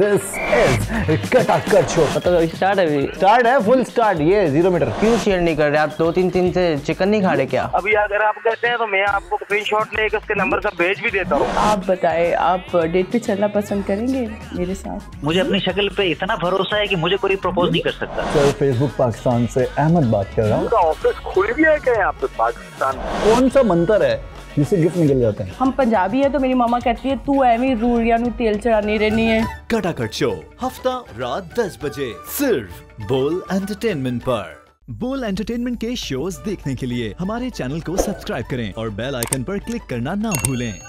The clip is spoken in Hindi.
दिस इज़ कटाकट शो तो स्टार्ट है अभी। स्टार्ट है फुल स्टार्ट ये ज़ीरो मीटर क्यों शेयर नहीं कर रहे आप? दो तीन दिन से चिकन नहीं खा रहे क्या? अभी अगर आप कहते हैं तो मैं आपको स्क्रीन शॉट लेकर उसके नंबर का भेज भी देता हूँ। आप बताए आप डेट पे चलना पसंद करेंगे मेरे साथ? मुझे अपनी शक्ल पे इतना भरोसा है की मुझे कोई प्रपोज नहीं कर सकता। सर फेसबुक पाकिस्तान ऐसी अहमद बात कर रहा हूँ। उनका ऑफ़िस खुल गया है क्या यहाँ पे पाकिस्तान? कौन सा मंत्र है? जिससे गिफ्ट निकल जाता है। हम पंजाबी है तो मेरी मामा कहती है तू एवं रूड़िया तेल चढ़ानी रहनी है। कटाकट शो हफ़्ता रात 10 बजे सिर्फ़ बोल एंटरटेनमेंट पर। बोल एंटरटेनमेंट के शोज़ देखने के लिए हमारे चैनल को सब्सक्राइब करें और बेल आइकन पर क्लिक करना ना भूलें।